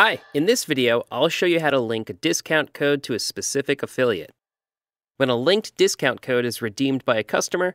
Hi, in this video, I'll show you how to link a discount code to a specific affiliate. When a linked discount code is redeemed by a customer,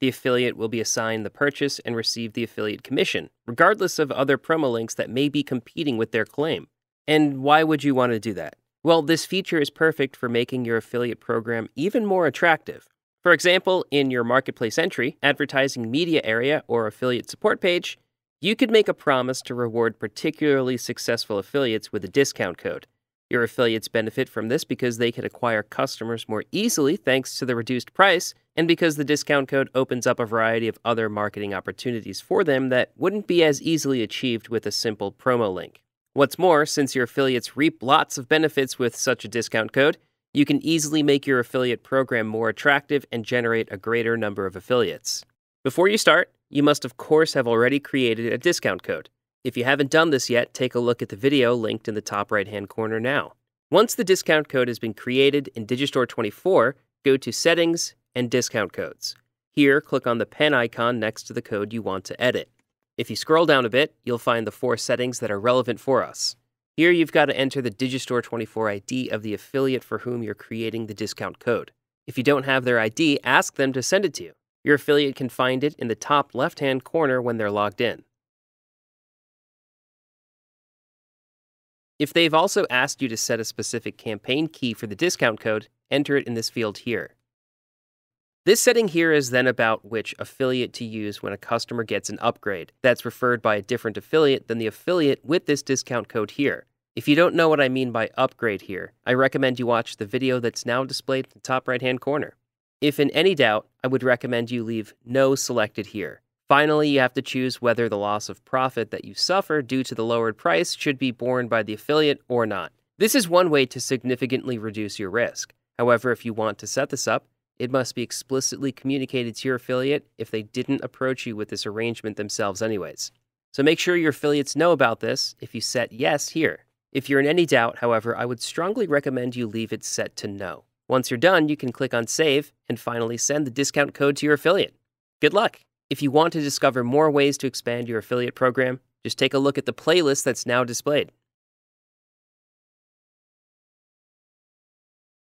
the affiliate will be assigned the purchase and receive the affiliate commission, regardless of other promo links that may be competing with their claim. And why would you want to do that? Well, this feature is perfect for making your affiliate program even more attractive. For example, in your marketplace entry, advertising media area, or affiliate support page, you could make a promise to reward particularly successful affiliates with a discount code. Your affiliates benefit from this because they can acquire customers more easily thanks to the reduced price, and because the discount code opens up a variety of other marketing opportunities for them that wouldn't be as easily achieved with a simple promo link. What's more, since your affiliates reap lots of benefits with such a discount code, you can easily make your affiliate program more attractive and generate a greater number of affiliates. Before you start, you must of course have already created a discount code. If you haven't done this yet, take a look at the video linked in the top right hand corner now. Once the discount code has been created in Digistore 24, go to Settings and Discount Codes. Here, click on the pen icon next to the code you want to edit. If you scroll down a bit, you'll find the four settings that are relevant for us. Here you've got to enter the Digistore 24 ID of the affiliate for whom you're creating the discount code. If you don't have their ID, ask them to send it to you. Your affiliate can find it in the top left-hand corner when they're logged in. If they've also asked you to set a specific campaign key for the discount code, enter it in this field here. This setting here is then about which affiliate to use when a customer gets an upgrade that's referred by a different affiliate than the affiliate with this discount code here. If you don't know what I mean by upgrade here, I recommend you watch the video that's now displayed in the top right hand corner. If in any doubt, I would recommend you leave no selected here. Finally, you have to choose whether the loss of profit that you suffer due to the lowered price should be borne by the affiliate or not. This is one way to significantly reduce your risk. However, if you want to set this up, it must be explicitly communicated to your affiliate if they didn't approach you with this arrangement themselves, anyways. So make sure your affiliates know about this if you set yes here. If you're in any doubt, however, I would strongly recommend you leave it set to no. Once you're done, you can click on Save and finally send the discount code to your affiliate. Good luck! If you want to discover more ways to expand your affiliate program, just take a look at the playlist that's now displayed.